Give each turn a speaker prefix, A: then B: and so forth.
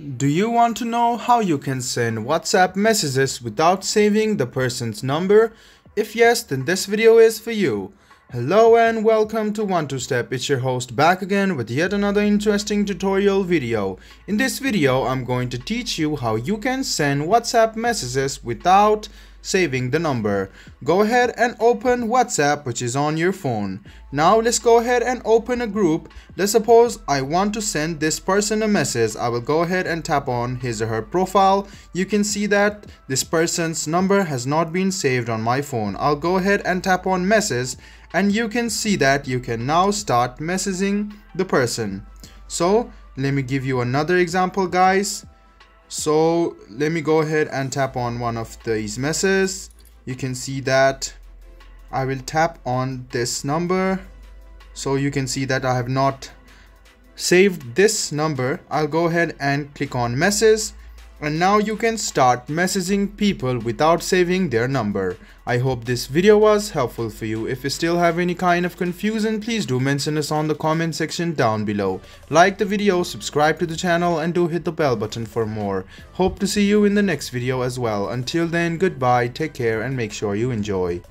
A: Do you want to know how you can send WhatsApp messages without saving the person's number? If yes, then this video is for you. Hello and welcome to One2Step. It's your host back again with yet another interesting tutorial video. In this video, I'm going to teach you how you can send WhatsApp messages without saving the number. Go ahead and open WhatsApp which is on your phone. Now let's go ahead and open a group. Let's suppose I want to send this person a message. I will go ahead and tap on his or her profile. You can see that this person's number has not been saved on my phone. I'll go ahead and tap on message and you can see that you can now start messaging the person. So let me give you another example guys so let me go ahead and tap on one of these messages you can see that I will tap on this number. So you can see that I have not saved this number. I'll go ahead and click on message and now you can start messaging people without saving their number. I hope this video was helpful for you. If you still have any kind of confusion, please do mention us on the comment section down below. Like the video, subscribe to the channel and do hit the bell button for more. Hope to see you in the next video as well. Until then, goodbye, take care and make sure you enjoy.